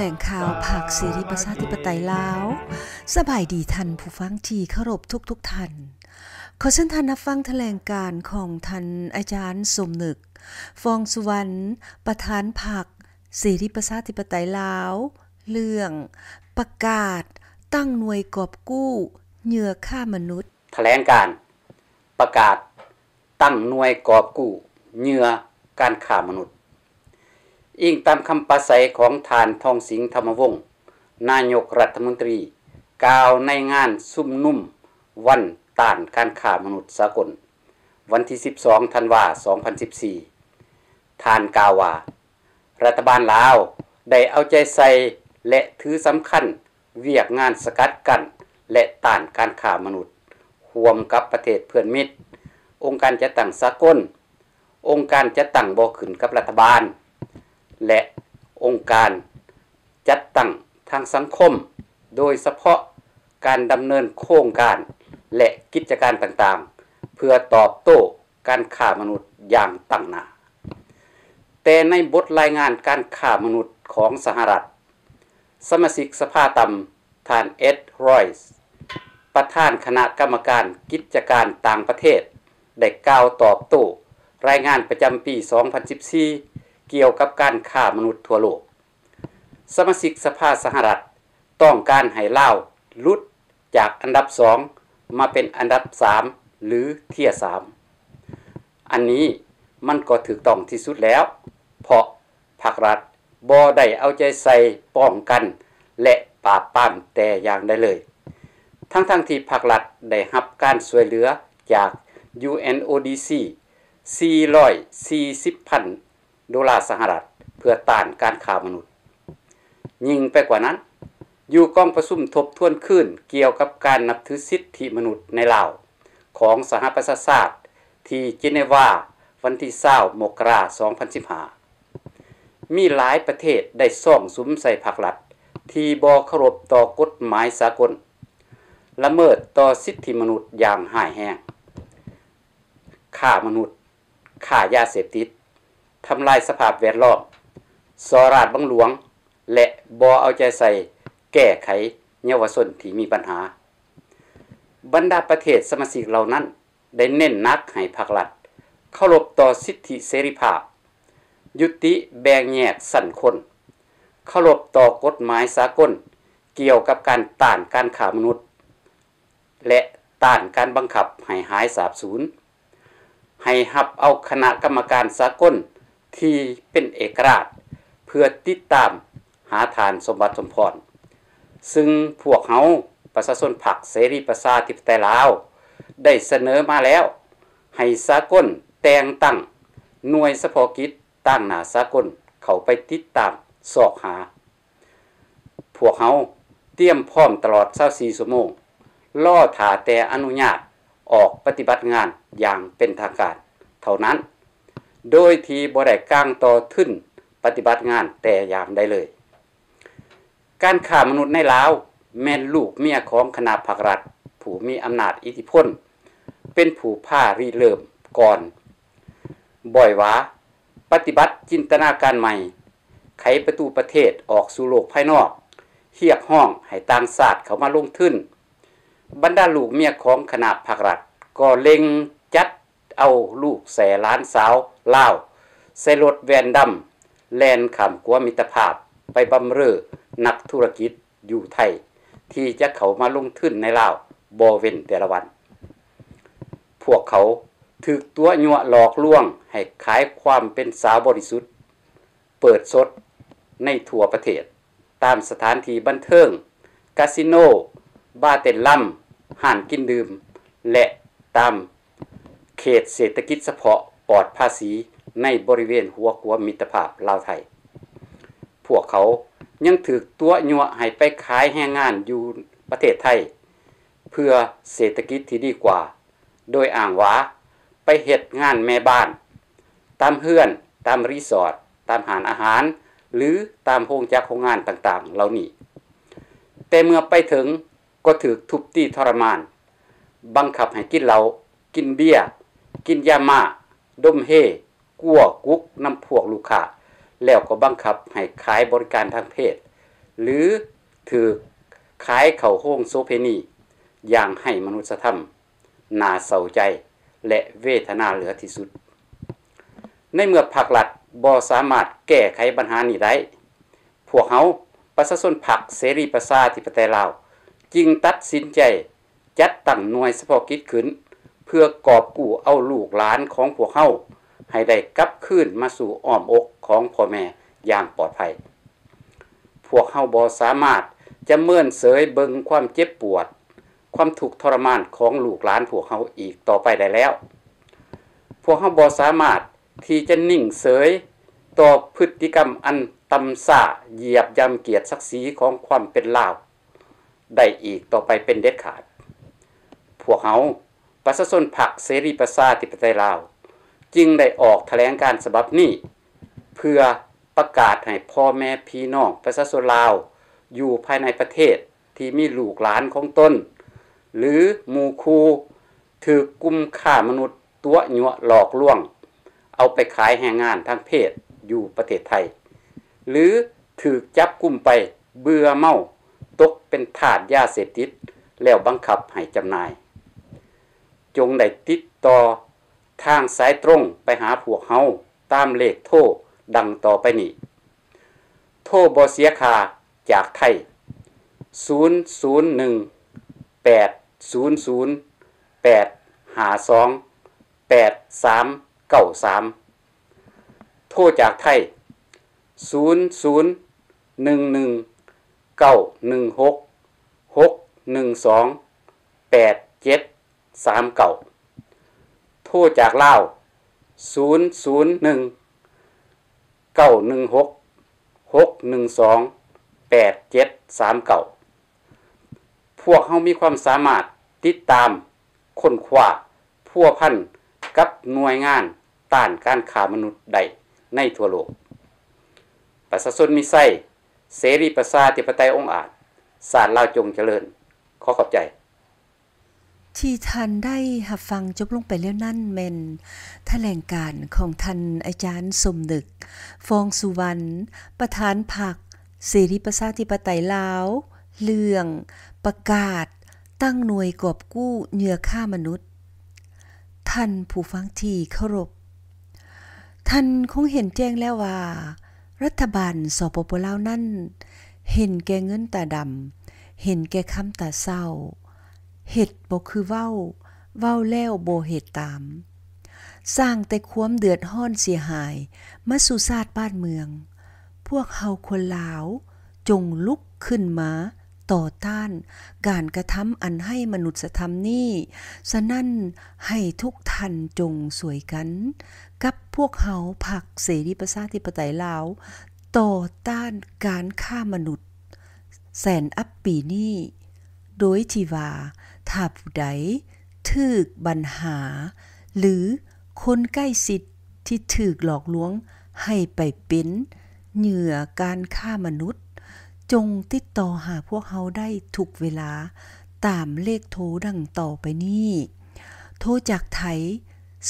ลงข่าวภาคเสรีประชาธิปไตยลาว สบายดีท่านผู้ฟังที่เคารพทุกๆทท่าน ขอเชิญท่านรับฟังแถลงการของท่านอาจารย์สมนึก ฟองสุวรรณ ประธานภาคเสรีประชาธิปไตยลาว เรื่องประกาศ ตั้งหน่วยกอบกู้เหยื่อฆ่ามนุษย์ แถลงการประกาศ ตั้งหน่วยกอบกู้เหยื่อการฆ่ามนุษย์ อิงตามคำประสัยของทานทองสิงห์ธรรมวงศ์นายกรัฐมนตรี กล่าวในงานซุ่มนุ่ม วันต้านการฆ่ามนุษย์สากล วันที่ 12 ธันวา 2014 ทานกาวา รัฐบาลลาว ได้เอาใจใส่และถือสำคัญเวียกงานสกัดกัน และต้านการฆ่ามนุษย์ร่วมกับประเทศเพื่อนมิตร องค์การจัดตั้งสากล องค์การจัดตั้งบ่ขึ้นกับรัฐบาล และองค์การจัดตั้งทางสังคม โดยเฉพาะการดำเนินโครงการและกิจการต่างๆ เพื่อตอบโต้การฆ่ามนุษย์อย่างตั้งหน้าแต่ในบทรายงานการฆ่ามนุษย์ของสหรัฐ สมาชิกสภาตำท่านเอ็ดรอยส์ประธานคณะกรรมการกิจการต่างประเทศ ได้กล่าวตอบโต้รายงานประจำปี 2014 เกี่ยวกับการฆ่ามนุษย์ทั่วโลก สมาชิกสภาสหรัฐต้องการให้เล่าลุดจากอันดับ2มาเป็นอันดับ3หรือเทีย3อันนี้มันก็ถูกต้องที่สุดแล้ว เพราะภาครัฐบ่ได้เอาใจใส่ป้องกัน และปราบปรามแต่อย่างได้เลย ทั้งๆทที่ภาครัฐได้รับการช่วยเหลือจาก UNODC 440,000 ดอลลาร์สหรัฐ เพื่อต้านการค้ามนุษย์ ยิ่งไปกว่านั้น อยู่กองประสุมทบทวนขึ้นเกี่ยวกับการนับถือสิทธิมนุษย์ในลาวของสหประชาชาติที่เจิเนวาวันที่20มกราคม2015 มีหลายประเทศได้ซ่องสุมใส่ภาครัฐที่บ่เคารพต่อกฎหมายสากล ละเมิดต่อสิทธิมนุษย์อย่างหายแห้งฆ่ามนุษย์ฆ่ายาเสพติด ทำลายสภาพแวดล้อมสอราดบังหลวง และบ่เอาใจใส่ แก้ไขเยาวชนที่มีปัญหา บรรดาประเทศสมาชิกเหล่านั้น ได้เน้นนักให้ภาครัฐเคารพต่อสิทธิเสรีภาพ ยุติแบ่งแยกสันคนเคารพต่อกฎหมายสากล เกี่ยวกับการต้านการขามนุษย์ และต้านการบังคับให้หายสาบสูญให้หับเอาคณะกรรมการสากล ที่เป็นเอกราช เพื่อติดตามหาทานสมบัติสมพร ซึ่งพวกเฮาประชาชนผักเสรีประชาธิปไตยลาว ได้เสนอมาแล้ว ให้สากลแต่งตั้งหน่วยเฉพาะกิจตั้งหนาสากลเขาไปติดตามสอกหา พวกเฮาเตรียมพร้อมตลอด24ชั่วโมงล่อถาแต่อนุญาตออกปฏิบัติงานอย่างเป็นทางการ เท่านั้น โดยที่บ่ได้กางต่อทึ้นปฏิบัติงานแต่ยางใดเลย การข่ามนุษย์ในลาวแม่นลูกเมียของคณะภาครัฐ ผู้มีอำนาจอิทธิพล เป็นผู้ผ้ารีเริ่มก่อน บ่อยวาปฏิบัติจินตนาการใหม่ ไขประตูประเทศออกสู่โลกภายนอกเรียกห้องให้ต่างชาสติเข้ามาลงทุนบรรดาลูกเมียของคณะภาครัฐก็เล็ง เอาลูกแสล้านสาวเล่าวใส่รถแวนดำแลนขามกัวมิตรภาพ ไปบำเรอนักธุรกิจอยู่ไทย ที่จะเขามาลงทุนในลาวบ่เวนแต่ละวัน พวกเขาถึกตัวยั่วหลอกลวง ให้ขายความเป็นสาวบริสุทธิ์ เปิดสดในทั่วประเทศ ตามสถานที่บันเทิงคาสิโน บาร์เต้นล่ำห้านกินดื่ม และตาม ตเศรษฐกิจเฉพาะปลอดภาษีในบริเวณหัวขัวมิตรภาพลาวไทย พวกเขายังถือตัวยัวให้ไปขายแรงงานอยู่ประเทศไทย เพื่อเศรษฐกิจที่ดีกว่า โดยอ่างว่าไปเฮ็ดงานแม่บ้าน ตามเฮือนตามรีสอร์ทตามหารอาหาร หรือตามโรงจักโรงงานต่างๆ เหล่านี้ แต่เมื่อไปถึงก็ถูกทุบตีทรมาน บังคับให้กินเหล้ากินเบียร์ กินยามาดมเฮกัวกุกนำพวกลูกค้าแล้วก็บังคับให้ขายบริการทางเพศ หรือถือขายเข้าโรงโซเพนีอย่างให้มนุษยธรรมนาเศร้าใจและเวทนาเหลือที่สุด ในเมื่อภาครัฐบ่สามารถแก้ไขปัญหานี้ได้ พวกเฮาประชาชนพรรคเสรีประชาธิปไตยลาว จึงตัดสินใจจัดตั้งหน่วยเฉพาะกิจขึ้น เพื่อกอบกู้เอาลูกหลานของพวกเฮาให้ได้กลับคืนมาสู่อ้อมอกของพ่อแม่อย่างปลอดภัย พวกเฮาบ่สามารถจะเมื่อนเสยเบิงความเจ็บปวด ความทุกข์ทรมานของลูกหลานพวกเฮาอีกต่อไปได้แล้ว พวกเฮาบ่สามารถที่จะนิ่งเสยต่อพฤติกรรมอันตำซ่าเหยียบย่ำเกียรติศักดิ์ศรีของความเป็นลาว ได้อีกต่อไปเป็นเด็ดขาด พวกเฮา ประชาชนพรรคเสรีประชาธิปไตยลาว จึงได้ออกแถลงการฉบับนี้ เพื่อประกาศให้พ่อแม่พี่น้องประชาชนลาว อยู่ภายในประเทศที่มีลูกหลานของตนหรือหมู่คูถูกกุมค่ามนุษย์ตัวยั่วหลอกลวง เอาไปขายแรงงานทางเพศอยู่ประเทศไทย หรือถูกจับกุมไปเบื่อเมา ตกเป็นทาสยาเสพติด แล้วบังคับให้จำหน่าย จงได้ติดต่อทางสายตรงไปหาพวกเฮาตามเลขโทรดังต่อไปนี้ โทรบ่เสียคาจากไทย 001 800 852 8393 โทรจากไทย 0011 916 612 87 8739โทรจากเลาว001 916 612 8739พวกเฮามีความสามารถติดตามค้นคว้าพัวพันกับหน่วยงานต้านการขามนุษย์ใดในทั่วโลก ประชาชนมีไส้เสรีประชาธิปไตยองอาจ ศาสารลาวจงเจริญ ขอขอบใจ ที่ท่านได้หับฟังจบลงไปแล้วนั่นแม่นแถลงการของท่านอาจารย์สมนึก ฟองสุวรรณประธานผักเสรีประชาธิปไตยลาว เรื่อง ประกาศ ตั้งหน่วยกอบกู้เหยื่อฆ่ามนุษย์ ท่านผู้ฟังที่เคารพ ท่านคงเห็นแจ้งแล้วว่า รัฐบาลสปปลาวนั่น เห็นแก่เงินตาดำเห็นแก่คำตาเศร้า เห็ดบ่คือเว้า เว้าแล้วบ่เห็ดตาม สร้างแต่ความเดือดห้อนเสียหายมาสู่ชาติบ้านเมือง พวกเฮาคนลาว จงลุกขึ้นมาต่อต้านการกระทำอันให้มนุษยธรรมนี้ฉะนั้นให้ทุกท่านจงสวยกัน กับพวกเฮาผักเสรีประชาธิปไตยลาว ต่อต้านการฆ่ามนุษย์ แสนอัปปีนี้ โดยที่ว่า ถ้าผู้ใดถึกบัญหา หรือคนใกล้สิทธิ์ที่ถึกหลอกลวงให้ไปเป็นเหยื่อการฆ่ามนุษย์ จงติดต่อหาพวกเฮาได้ทุกเวลาตามเลขโทรดังต่อไปนี้ โทรจากไทย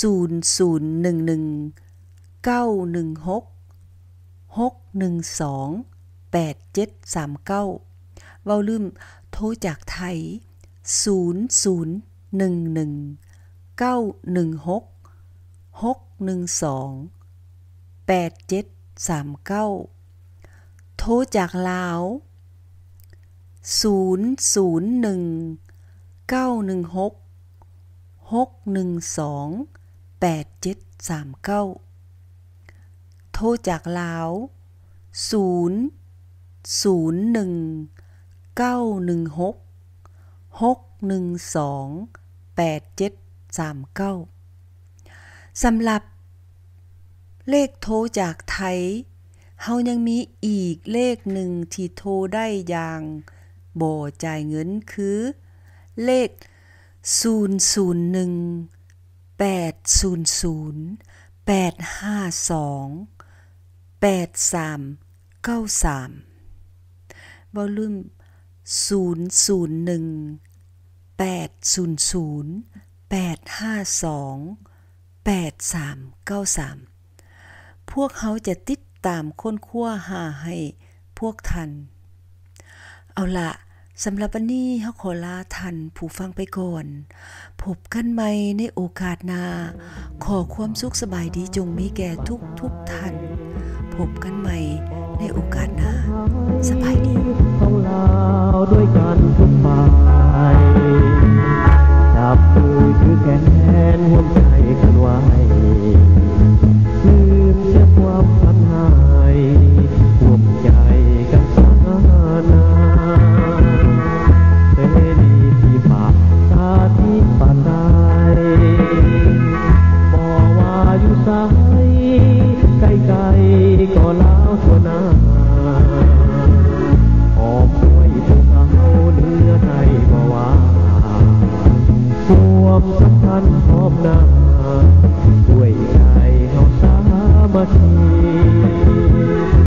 0011 916 612 8739เว้าลืมโทรจากไทย 0 916 612 8739 โทรจากลาว 001 916 612 8739 โทรจากลาว 001 916 612 8739สำหรับ เลขโทรจากไทยเฮายังมีอีกเลขหนึ่งที่โทรได้อย่างบ่จ่ายเงินคือ เลข 001 800 852 8393 93วอลลุ่ม 001 800 852 8393 พวกเขาจะติดตามค้นคว้าหาให้พวกทันเอาละสำหรับวันนี้เฮาขอลาทันผู้ฟังไปก่อน พบกันใหม่ในโอกาสหน้า ขอความสุขสบายดีจงมีแก่ทุกทุกท่าน พบกันใหม่ในโอกาสหน้า สบายดี ข